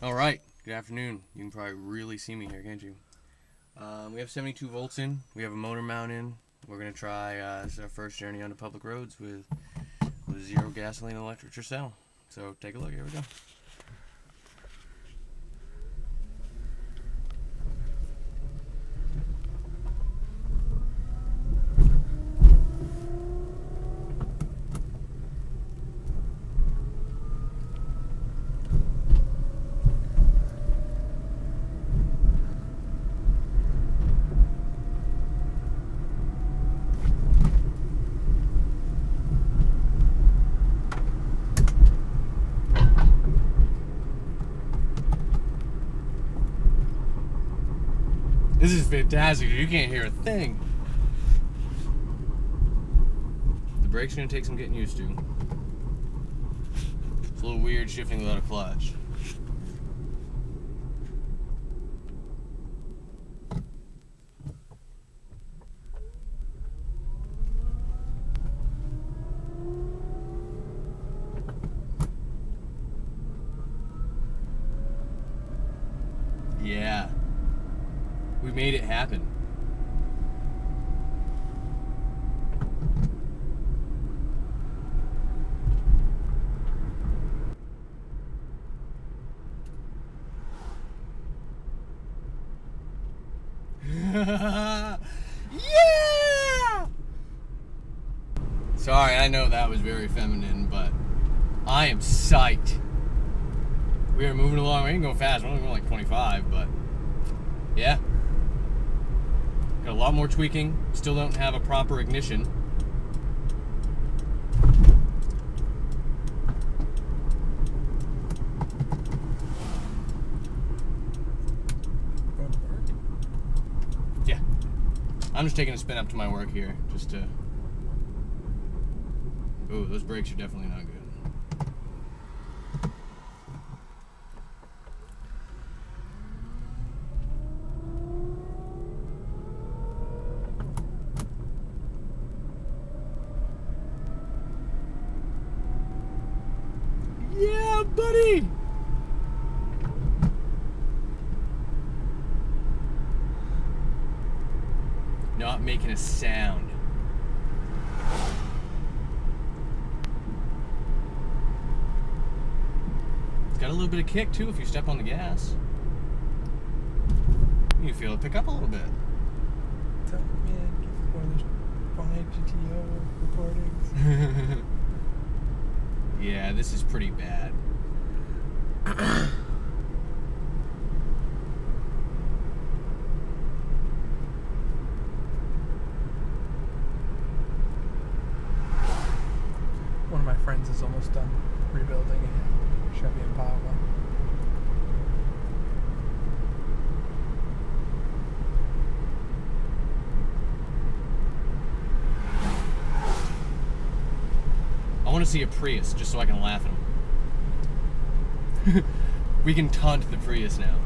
All right. Good afternoon. You can probably really see me here, can't you? Um, we have 72 volts in. We have a motor mount in. We're gonna try. Uh, this is our first journey onto public roads with with zero gasoline electric cell. So take a look. Here we go. This is fantastic. You can't hear a thing. The brakes are gonna take some getting used to. It's a little weird shifting without a clutch. Yeah. We made it happen. yeah! Sorry, I know that was very feminine, but I am psyched. We are moving along. We ain't going fast. We're only going like 25, but yeah. Lot more tweaking. Still don't have a proper ignition. Yeah. I'm just taking a spin up to my work here, just to. Ooh, those brakes are definitely not good. Yeah, buddy! Not making a sound. It's got a little bit of kick too if you step on the gas. You feel it pick up a little bit. Tell me, get one of those Bonnet GTO recordings. yeah, this is pretty bad. One of my friends is almost done rebuilding a Chevy Impala. I want to see a Prius just so I can laugh at him. we can taunt the Prius now.